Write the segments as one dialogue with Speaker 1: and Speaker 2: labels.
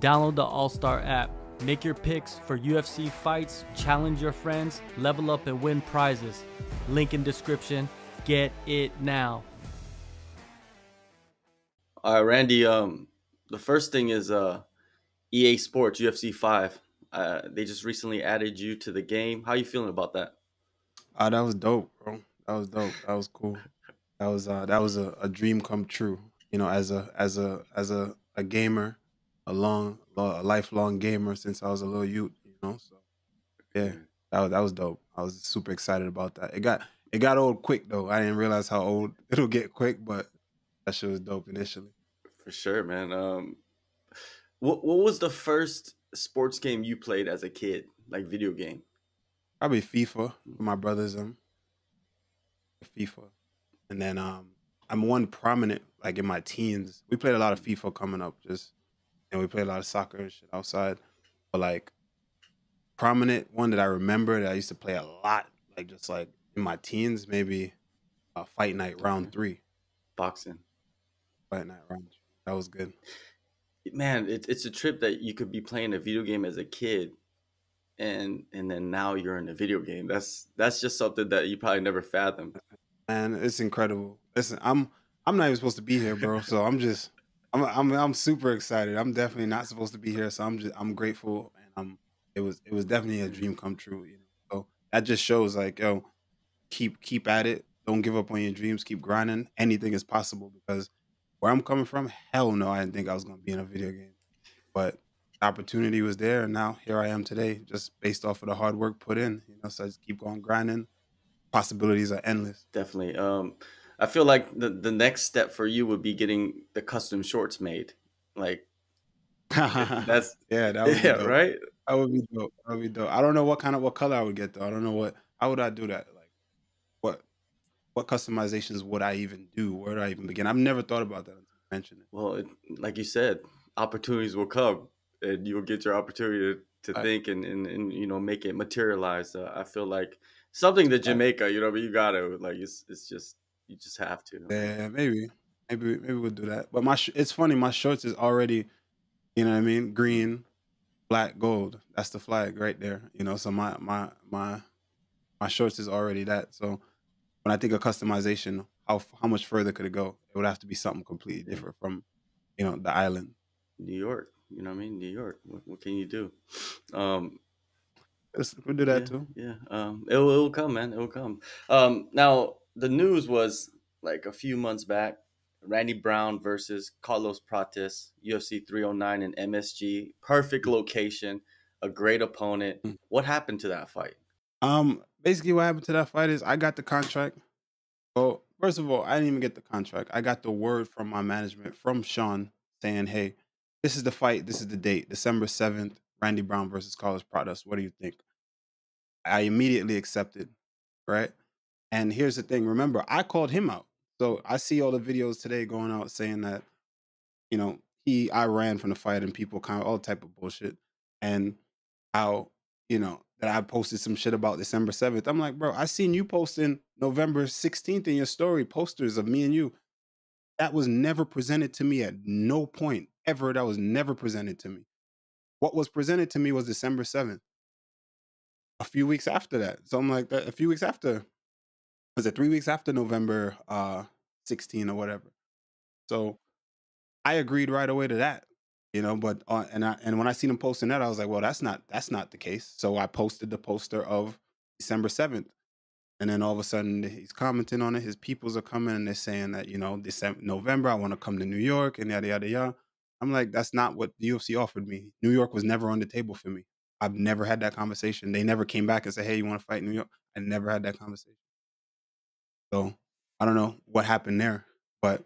Speaker 1: Download the All Star app. Make your picks for UFC fights, challenge your friends, level up and win prizes. Link in description. Get it now.
Speaker 2: All right, Randy. Um, the first thing is uh, EA Sports UFC Five. Uh, they just recently added you to the game. How you feeling about that?
Speaker 3: Uh, that was dope, bro. That was dope. That was cool. That was uh, that was a, a dream come true. You know, as a as a as a, a gamer, a long a lifelong gamer since I was a little youth. You know, so yeah, that was that was dope. I was super excited about that. It got it got old quick though. I didn't realize how old it'll get quick, but that shit was dope initially.
Speaker 2: For sure, man. Um, what what was the first sports game you played as a kid, like video game?
Speaker 3: Probably FIFA with my brothers. Um, FIFA, and then um, I'm one prominent like in my teens. We played a lot of FIFA coming up, just and we played a lot of soccer and shit outside. But like prominent one that I remember that I used to play a lot, like just like in my teens, maybe uh, Fight Night Round Three,
Speaker 2: boxing.
Speaker 3: Fight Night Round. Three. That was good.
Speaker 2: Man, it, it's a trip that you could be playing a video game as a kid, and and then now you're in a video game. That's that's just something that you probably never fathomed.
Speaker 3: Man, it's incredible. Listen, I'm I'm not even supposed to be here, bro. So I'm just I'm I'm I'm super excited. I'm definitely not supposed to be here, so I'm just I'm grateful and I'm it was it was definitely a dream come true, you know. So that just shows like yo, keep keep at it. Don't give up on your dreams. Keep grinding. Anything is possible because where I'm coming from, hell no, I didn't think I was gonna be in a video game. But opportunity was there and now here I am today, just based off of the hard work put in. You know, so I just keep going grinding. Possibilities are endless.
Speaker 2: Definitely. Um I feel like the the next step for you would be getting the custom shorts made. Like that's
Speaker 3: yeah, that
Speaker 2: would yeah, right.
Speaker 3: That would be dope. That would be dope. I don't know what kind of what color I would get though. I don't know what. How would I do that? Like, what what customizations would I even do? Where do I even begin? I've never thought about that until you mentioned it.
Speaker 2: Well, it, like you said, opportunities will come, and you'll get your opportunity to, to I, think and, and and you know make it materialize. Uh, I feel like something to Jamaica, you know, but you gotta like it's it's just you just have to.
Speaker 3: Yeah, maybe, maybe, maybe we'll do that. But my, sh- it's funny. My shorts is already, you know what I mean, green, black, gold. That's the flag right there. You know, so my my my my shorts is already that. So when I think of customization, how how much further could it go? It would have to be something completely different from, you know, the island.
Speaker 2: New York. You know what I mean? New York. What, what can you do? Um,
Speaker 3: we'll do that
Speaker 2: yeah,
Speaker 3: too.
Speaker 2: Yeah. Um, it will, it will come, man. It will come. Um, now the news was like a few months back Randy Brown versus Carlos Prates, UFC 309 and MSG. Perfect location, a great opponent. Mm. What happened to that fight?
Speaker 3: Um, basically, what happened to that fight is I got the contract. Well, first of all, I didn't even get the contract. I got the word from my management from Sean saying, "Hey, this is the fight. This is the date, December seventh. Randy Brown versus Carlos Prates. What do you think?" I immediately accepted. Right. And here's the thing remember, I called him out. So I see all the videos today going out saying that, you know, he I ran from the fight and people kind of all type of bullshit. And how, you know, that I posted some shit about December 7th. I'm like, bro, I seen you posting November 16th in your story, posters of me and you. That was never presented to me at no point ever. That was never presented to me. What was presented to me was December 7th. A few weeks after that. So I'm like, a few weeks after was it three weeks after November uh 16 or whatever. So I agreed right away to that, you know. But uh, and I and when I seen him posting that, I was like, well, that's not that's not the case. So I posted the poster of December 7th, and then all of a sudden he's commenting on it. His peoples are coming and they're saying that you know December November I want to come to New York and yada yada yada. I'm like, that's not what the UFC offered me. New York was never on the table for me. I've never had that conversation. They never came back and said, hey, you want to fight New York? I never had that conversation. So I don't know what happened there, but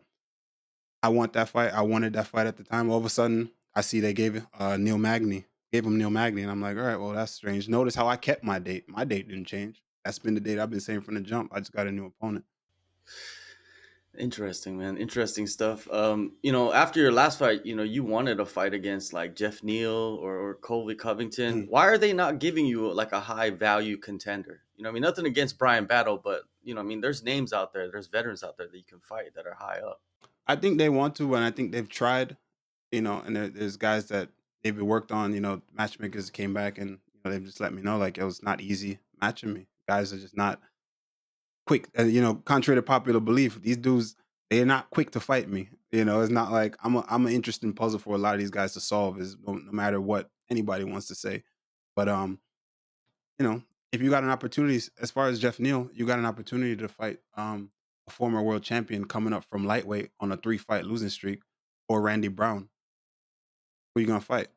Speaker 3: I want that fight. I wanted that fight at the time. All of a sudden, I see they gave uh, Neil Magny, gave him Neil Magny, and I'm like, all right, well, that's strange. Notice how I kept my date. My date didn't change. That's been the date I've been saying from the jump. I just got a new opponent.
Speaker 2: Interesting, man. Interesting stuff. Um, you know, after your last fight, you know, you wanted a fight against like Geoff Neal or, or Colby Covington. Mm. Why are they not giving you like a high value contender? You know, I mean, nothing against Bryan Battle, but you know, I mean, there's names out there, there's veterans out there that you can fight that are high up.
Speaker 3: I think they want to, and I think they've tried. You know, and there, there's guys that they've worked on. You know, matchmakers came back and you know they've just let me know like it was not easy matching me. Guys are just not quick. Uh, you know, contrary to popular belief, these dudes they're not quick to fight me. You know, it's not like I'm a, I'm an interesting puzzle for a lot of these guys to solve. Is no, no matter what anybody wants to say, but um, you know, if you got an opportunity, as far as Geoff Neal, you got an opportunity to fight um a former world champion coming up from lightweight on a three fight losing streak, or Randy Brown. Who you gonna fight?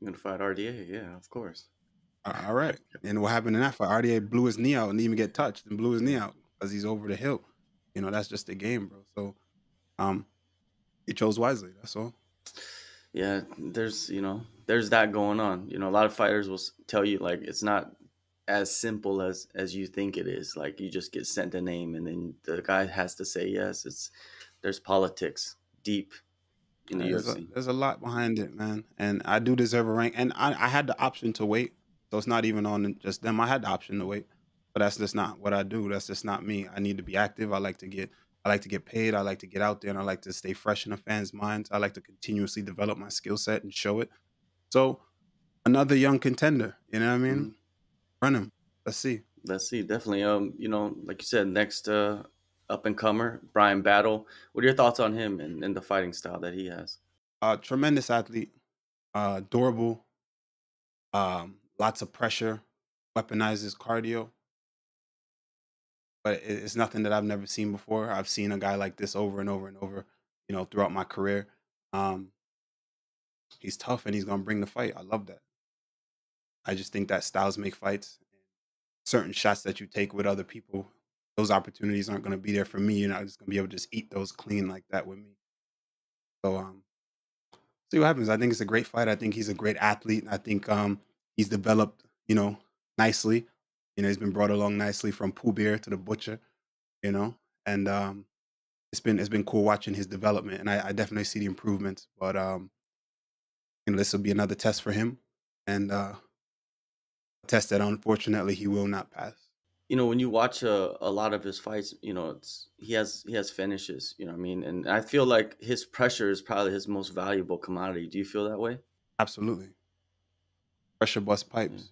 Speaker 2: I'm gonna fight RDA. Yeah, of course.
Speaker 3: All right. And what happened in that fight? RDA blew his knee out and didn't even get touched and blew his knee out because he's over the hill. You know, that's just the game, bro. So um he chose wisely, that's all.
Speaker 2: Yeah, there's you know, there's that going on. You know, a lot of fighters will tell you like it's not as simple as as you think it is. Like you just get sent a name and then the guy has to say yes. It's there's politics deep in the
Speaker 3: there's
Speaker 2: UFC.
Speaker 3: A, there's a lot behind it, man. And I do deserve a rank. And I, I had the option to wait. So it's not even on just them. I had the option to wait. But that's just not what I do. That's just not me. I need to be active. I like to get I like to get paid. I like to get out there and I like to stay fresh in the fans' minds. I like to continuously develop my skill set and show it. So another young contender, you know what I mean? Mm-hmm. Run him. Let's see.
Speaker 2: Let's see. Definitely. Um, you know, like you said, next uh up and comer, Bryan Battle. What are your thoughts on him and, and the fighting style that he has?
Speaker 3: Uh, tremendous athlete, uh, durable, um, lots of pressure, weaponizes cardio. But it's nothing that I've never seen before. I've seen a guy like this over and over and over, you know, throughout my career. Um, he's tough and he's gonna bring the fight. I love that. I just think that styles make fights. Certain shots that you take with other people those opportunities aren't going to be there for me. You're not just going to be able to just eat those clean like that with me. So, um, see what happens. I think it's a great fight. I think he's a great athlete. I think um, he's developed, you know, nicely. You know, he's been brought along nicely from Pooh Bear to the Butcher, you know, and um, it's been it's been cool watching his development, and I, I definitely see the improvements. But um, you know, this will be another test for him, and uh, test that unfortunately he will not pass.
Speaker 2: You know when you watch a, a lot of his fights you know it's he has he has finishes you know what i mean? And i feel like his pressure is probably his most valuable commodity. Do you feel that way?
Speaker 3: Absolutely. Pressure bust pipes. Mm.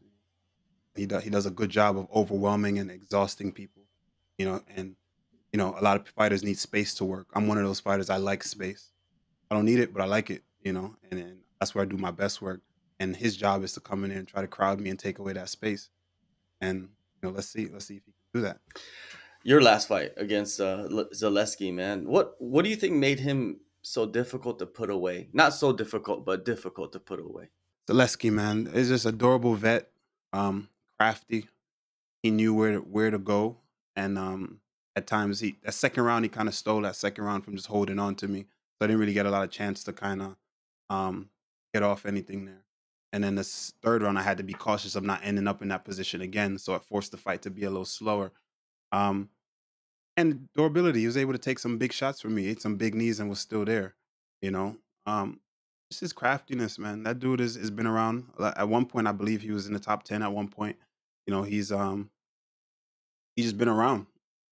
Speaker 3: He does he does a good job of overwhelming and exhausting people you know and you know a lot of fighters need space to work. I'm one of those fighters. I like space. I don't need it but i like it you know and, and that's where i do my best work and his job is to come in there and try to crowd me and take away that space and you know, let's see, let's see if he can do that.
Speaker 2: Your last fight against uh, Zaleski, man. What what do you think made him so difficult to put away? Not so difficult, but difficult to put away.
Speaker 3: Zaleski, man, is just adorable vet, um, crafty. He knew where to, where to go, and um, at times he that second round he kind of stole that second round from just holding on to me. So I didn't really get a lot of chance to kind of um, get off anything there. And then this third round, I had to be cautious of not ending up in that position again. So it forced the fight to be a little slower. Um, and durability, he was able to take some big shots from me, ate some big knees, and was still there. You know, um, his craftiness, man. That dude has, has been around. At one point, I believe he was in the top ten. At one point, you know, he's um, he's just been around,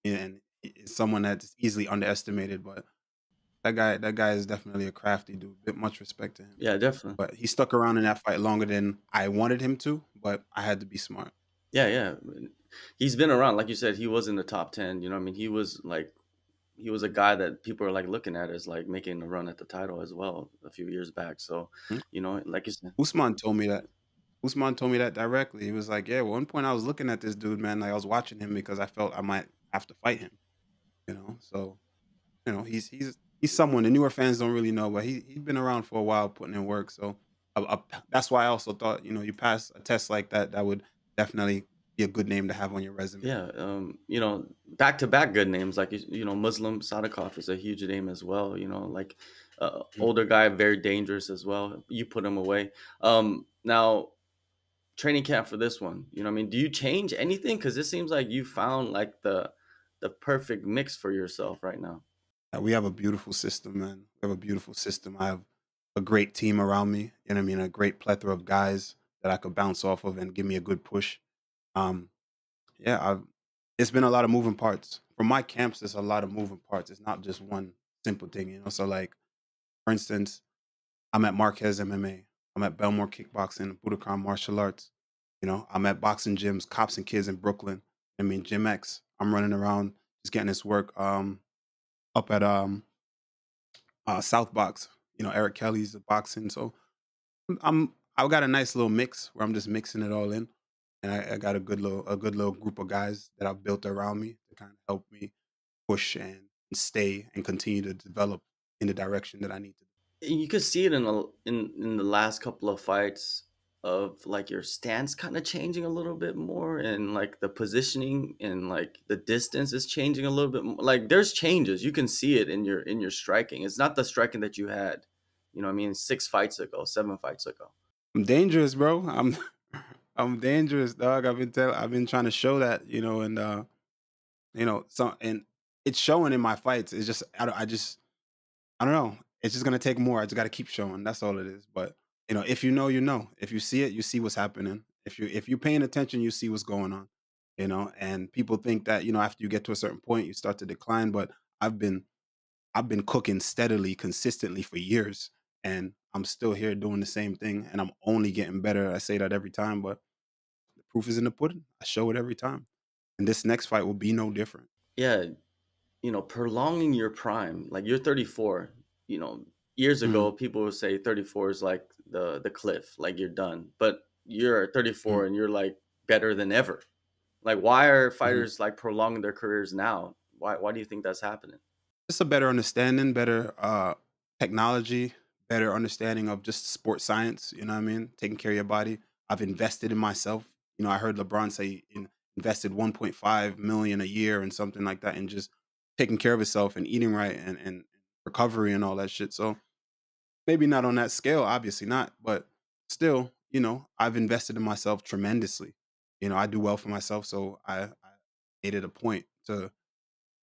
Speaker 3: and it's someone that's easily underestimated. But that guy that guy is definitely a crafty dude. Bit much respect to him.
Speaker 2: Yeah, definitely.
Speaker 3: But he stuck around in that fight longer than I wanted him to, but I had to be smart.
Speaker 2: Yeah, yeah. He's been around, like you said, he was in the top ten. You know, I mean, he was like he was a guy that people are like looking at as like making a run at the title as well a few years back. So, mm-hmm. you know, like you said,
Speaker 3: Usman told me that. Usman told me that directly. He was like, "Yeah, one point I was looking at this dude, man. Like I was watching him because I felt I might have to fight him. You know, so you know he's he's he's someone the newer fans don't really know, but he he's been around for a while, putting in work. So uh, uh, that's why I also thought you know you pass a test like that, that would definitely be a good name to have on your resume.
Speaker 2: Yeah, um, you know, back to back good names like you know Muslim Salikhov is a huge name as well. You know, like uh, mm-hmm. older guy, very dangerous as well. You put him away. Um, now training camp for this one you know i mean do you change anything because it seems like you found like the the perfect mix for yourself right now
Speaker 3: we have a beautiful system, man. We have a beautiful system. I have a great team around me. You know I mean? A great plethora of guys that I could bounce off of and give me a good push. Um, yeah, I've, it's been a lot of moving parts. For my camps, there's a lot of moving parts. It's not just one simple thing, you know. So, like, for instance, I'm at Marquez MMA. I'm at Bellmore Kickboxing, Budokan Martial Arts. You know, I'm at boxing gyms, Cops and Kids in Brooklyn. I mean, Gym X. I'm running around just getting this work um, up at um, uh, South Box. You know, Eric Kelly's boxing. So I'm I've got a nice little mix where I'm just mixing it all in, and I, I got a good little a good little group of guys that I've built around me to kind of help me push and stay and continue to develop in the direction that I need to.
Speaker 2: You could see it in the in in the last couple of fights of like your stance kind of changing a little bit more and like the positioning and like the distance is changing a little bit more. like there's changes. You can see it in your in your striking. It's not the striking that you had you know i mean six fights ago seven fights ago.
Speaker 3: I'm dangerous bro. I'm i'm dangerous dog. I've been telling i've been trying to show that you know and uh you know so and it's showing in my fights. It's just i, I just i don't know. It's just gonna take more. I just gotta keep showing. That's all it is. But you know, if you know, you know. If you see it, you see what's happening. If you if you're paying attention, you see what's going on. You know, and people think that you know after you get to a certain point, you start to decline. But I've been I've been cooking steadily, consistently for years, and I'm still here doing the same thing, and I'm only getting better. I say that every time, but the proof is in the pudding. I show it every time, and this next fight will be no different.
Speaker 2: Yeah, you know, prolonging your prime. Like you're 34. You know, years mm-hmm. ago, people would say 34 is like the the cliff, like you're done. But you're 34 mm-hmm. and you're like better than ever. Like, why are mm-hmm. fighters mm-hmm. like prolonging their careers now? Why why do you think that's happening?
Speaker 3: Just a better understanding, better uh, technology, better understanding of just sports science. You know what I mean? Taking care of your body. I've invested in myself. You know, I heard LeBron say in, invested 1.5 million a year and something like that, and just taking care of himself and eating right and, and recovery and all that shit. So maybe not on that scale, obviously not, but still, you know, I've invested in myself tremendously. You know, I do well for myself, so I, I made it a point to,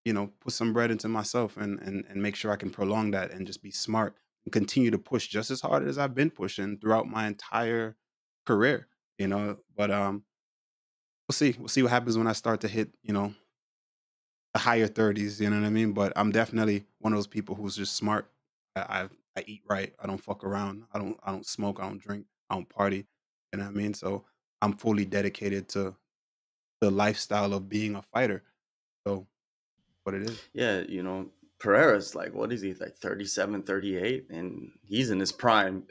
Speaker 3: you know, put some bread into myself and and and make sure I can prolong that and just be smart and continue to push just as hard as I've been pushing throughout my entire career. You know, but um, we'll see. We'll see what happens when I start to hit, you know, the higher 30s. You know what I mean? But I'm definitely one of those people who's just smart. I've I eat right. I don't fuck around. I don't I don't smoke. I don't drink. I don't party. You know what I mean? So I'm fully dedicated to the lifestyle of being a fighter. So what it is.
Speaker 2: Yeah, you know, Pereira's like what is he like 37, 38 and he's in his prime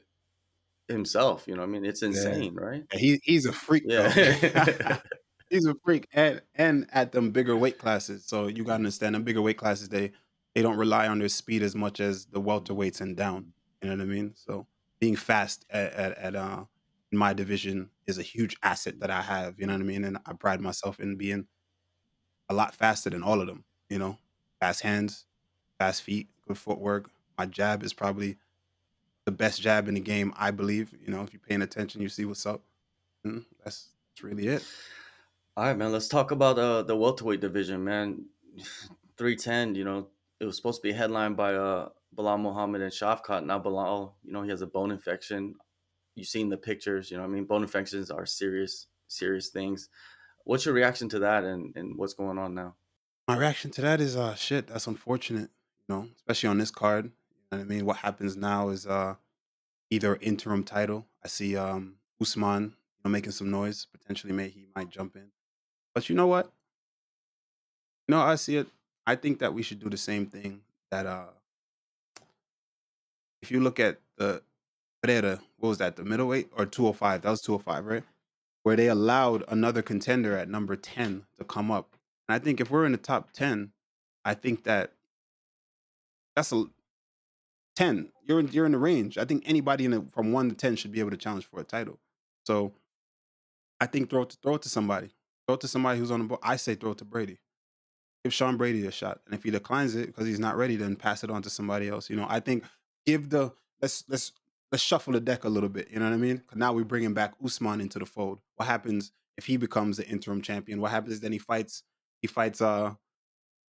Speaker 2: himself, you know. I mean, it's insane, yeah. right?
Speaker 3: He he's a freak yeah. he's a freak and and at them bigger weight classes. So you got to understand them bigger weight classes they they don't rely on their speed as much as the welterweights and down. You know what I mean? So being fast at, at, at uh, in my division is a huge asset that I have. You know what I mean? And I pride myself in being a lot faster than all of them. You know, fast hands, fast feet, good footwork. My jab is probably the best jab in the game, I believe. You know, if you're paying attention, you see what's up. And mm, that's that's really it.
Speaker 2: All right, man. Let's talk about uh, the welterweight division, man. Three ten. You know, it was supposed to be headlined by uh Belal Muhammad and Shavkat. Now Belal, you know, he has a bone infection. You've seen the pictures, you know, I mean, bone infections are serious, serious things. What's your reaction to that and, and what's going on now?
Speaker 3: My reaction to that is uh shit, that's unfortunate, you know, especially on this card. You know I mean? What happens now is uh either interim title. I see um Usman, you know, making some noise. Potentially may he might jump in. But you know what? You know, I see it I think that we should do the same thing that uh if you look at the Pereira, what was that, the middleweight or 205? That was 205, right? Where they allowed another contender at number 10 to come up. And I think if we're in the top 10, I think that that's a 10. You're in, you're in the range. I think anybody in the, from 1 to 10 should be able to challenge for a title. So I think throw it to, throw it to somebody. Throw it to somebody who's on the board. I say throw it to Brady give Sean Brady a shot. And if he declines it because he's not ready, then pass it on to somebody else. You know, I think give the let's let's let's shuffle the deck a little bit. You know what I mean? Now we're bringing back Usman into the fold. What happens if he becomes the interim champion? What happens then he fights he fights uh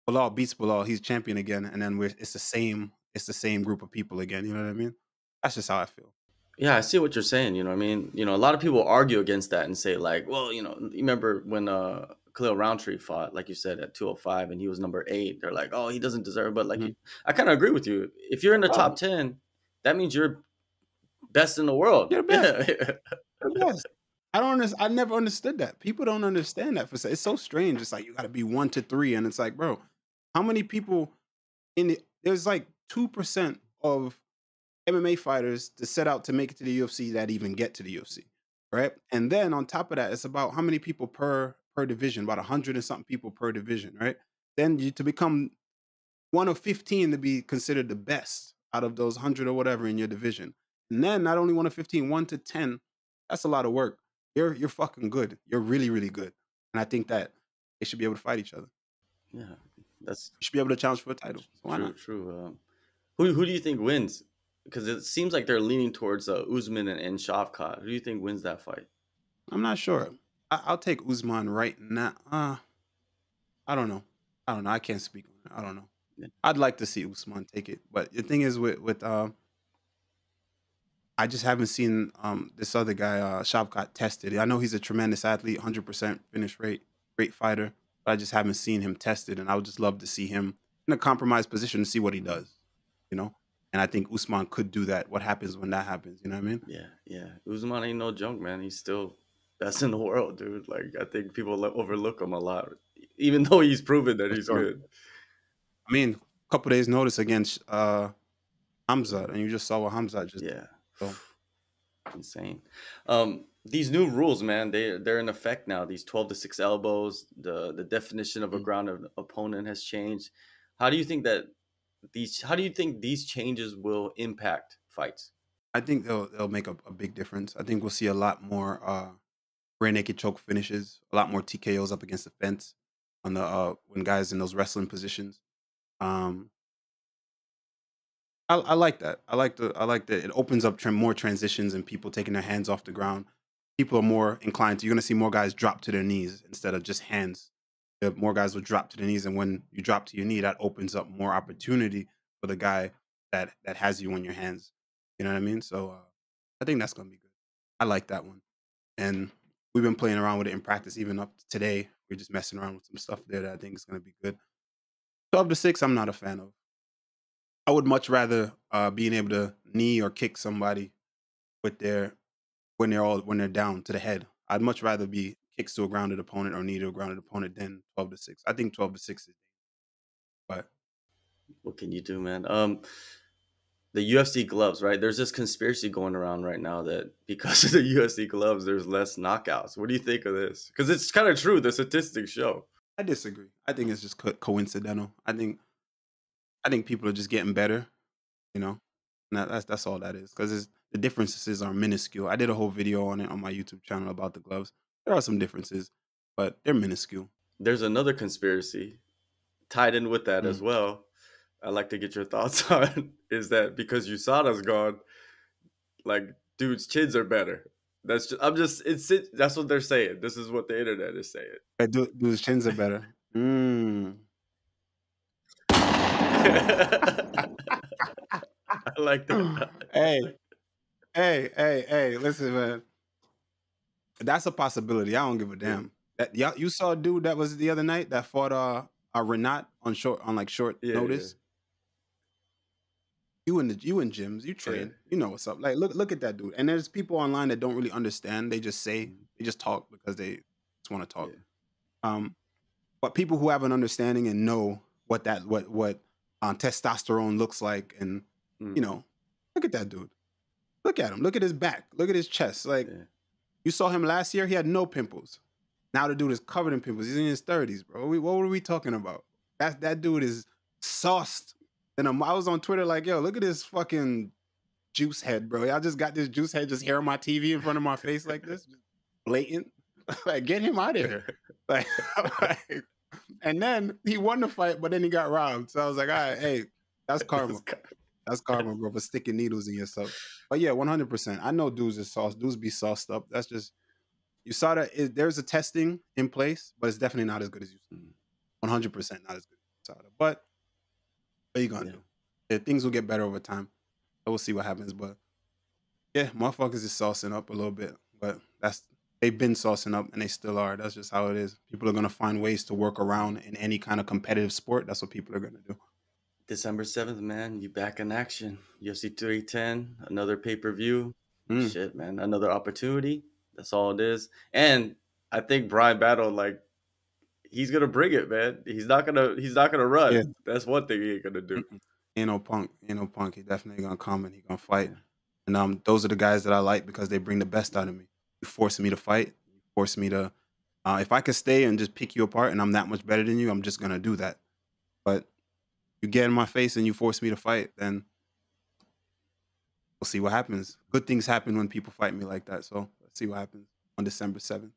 Speaker 3: Belal beats Belal, he's champion again, and then we're it's the same it's the same group of people again. You know what I mean? That's just how I feel.
Speaker 2: Yeah, I see what you're saying. You know, I mean, you know, a lot of people argue against that and say like, well, you know, remember when uh Khalil Rountree fought, like you said, at 205 and he was number eight. They're like, oh, he doesn't deserve, but like, mm-hmm. you, I kind of agree with you. If you're in the top 10, that means you're best in the world.
Speaker 3: You're best. The best. I don't understand. I never understood that. People don't understand that. For it's so strange. It's like you got to be one to three, and it's like, bro, how many people in the? There's like two percent of MMA fighters to set out to make it to the UFC that even get to the UFC, right? And then on top of that, it's about how many people per per division, about a hundred and something people per division, right? Then you to become one of fifteen to be considered the best out of those hundred or whatever in your division. And then not only one of 15, one to ten, that's a lot of work. You're you're fucking good. You're really, really good. And I think that they should be able to fight each other.
Speaker 2: yeah, that's
Speaker 3: You should be able to challenge for a title. So why
Speaker 2: true.
Speaker 3: not?
Speaker 2: True. Um, who who do you think wins? Because it seems like they're leaning towards uh, Usman and, and Shavkat. Who do you think wins that fight?
Speaker 3: I'm not sure. I, I'll take Usman right now. Uh, I don't know. I don't know. I can't speak on. I don't know. I'd like to see Usman take it, but the thing is with with um, I just haven't seen um this other guy uh Shavkat tested. I know he's a tremendous athlete, hundred percent finish rate, great fighter, but I just haven't seen him tested, and I would just love to see him in a compromised position to see what he does, you know. And I think Usman could do that. What happens when that happens? You know what I mean?
Speaker 2: Yeah, yeah. Usman ain't no junk, man. He's still best in the world, dude. Like I think people le- overlook him a lot, even though he's proven that he's
Speaker 3: Sure.
Speaker 2: good.
Speaker 3: I mean, a couple days notice against uh Hamza, and you just saw what Hamza just
Speaker 2: Yeah.
Speaker 3: So-
Speaker 2: Insane. Um, these new rules, man, they they're in effect now. These twelve to six elbows, the the definition of a
Speaker 3: Mm.
Speaker 2: ground opponent has changed. How do you think that these? How do you think these changes will impact fights?
Speaker 3: I think they'll they'll make a, a big difference. I think we'll see a lot more uh rear naked choke finishes, a lot more TKOs up against the fence on the uh when guys in those wrestling positions. Um I, I like that. I like the I like that it opens up more transitions and people taking their hands off the ground. People are more inclined to you're gonna see more guys drop to their knees instead of just hands. More guys will drop to their knees, and when you drop to your knee, that opens up more opportunity for the guy that that has you on your hands. You know what I mean? So uh, I think that's gonna be good. I like that one, and we've been playing around with it in practice. Even up to today, we're just messing around with some stuff there that I think is gonna be good. Twelve to six, I'm not a fan of. I would much rather uh, being able to knee or kick somebody with their when they're all when they're down to the head. I'd much rather be kicks to a grounded opponent or knee to a grounded opponent than twelve to six. I think twelve to six is, but
Speaker 2: What can you do, man? Um, the UFC gloves, right? There's this conspiracy going around right now that because of the UFC gloves, there's less knockouts. What do you think of this? Because it's kind of true. The statistics show.
Speaker 3: I disagree. I think it's just co- coincidental. I think, I think people are just getting better, you know. And that, that's that's all that is. Because the differences are minuscule. I did a whole video on it on my YouTube channel about the gloves. There are some differences, but they're minuscule.
Speaker 2: There's another conspiracy tied in with that as
Speaker 3: Mm.
Speaker 2: well. I'd like to get your thoughts on is that because USADA's gone, like dudes' chins are better. That's just, I'm just it's it, that's what they're saying. This is what the internet is saying.
Speaker 3: Do, do chins are better. Mm.
Speaker 2: I like that.
Speaker 3: hey, hey, hey, hey! Listen, man. That's a possibility. I don't give a damn. That y'all, you saw a dude that was the other night that fought uh, uh Renat on short on like short
Speaker 2: Yeah,
Speaker 3: notice. You in the you in gyms, you train,
Speaker 2: Yeah.
Speaker 3: you know what's up. Like look look at that dude. And there's people online that don't really understand. They just say
Speaker 2: Mhm.
Speaker 3: they just talk because they just want to talk.
Speaker 2: Yeah.
Speaker 3: Um, but people who have an understanding and know what that what what uh, testosterone looks like and
Speaker 2: Mm.
Speaker 3: you know, look at that dude. Look at him. Look at his back. Look at his chest. Like
Speaker 2: Yeah.
Speaker 3: you saw him last year, he had no pimples. Now the dude is covered in pimples. He's in his thirties, bro. We, what were we talking about? That that dude is sauced. And I'm- I was on Twitter like, yo, look at this fucking juice head, bro. Y'all just got this juice head just here on my TV in front of my face like this, blatant. like, get him out of here. Like, like- and then he won the fight, but then he got robbed. So I was like, all right, hey, that's karma. That's karma, bro, for sticking needles in yourself. But yeah, one hundred percent. I know dudes is sauce. Dudes be sauced up. That's just you saw that it, there's a testing in place, but it's definitely not as good as you.
Speaker 2: Mhm.
Speaker 3: One hundred percent not as good as you saw But what you gonna
Speaker 2: Yeah.
Speaker 3: do? Yeah, things will get better over time. So we'll see what happens. But yeah, motherfuckers is saucing up a little bit. But that's they've been saucing up and they still are. That's just how it is. People are gonna find ways to work around in any kind of competitive sport. That's what people are gonna do.
Speaker 2: December 7th, man, you back in action. UFC 310, another pay per view. mm. shit, man, another opportunity. That's all it is. And I think Bryan Battle, like, he's gonna bring it, man. He's not gonna he's not gonna run. Yeah. That's one thing he ain't gonna do.
Speaker 3: Ain't no punk. Ain't no punk. He definitely gonna come and he gonna fight. And um, those are the guys that I like because they bring the best out of me. You force me to fight. You force me to. Uh, if I could stay and just pick you apart, and I'm that much better than you, I'm just gonna do that. But you get in my face and you force me to fight, then we'll see what happens. Good things happen when people fight me like that. So let's see what happens on December 7th.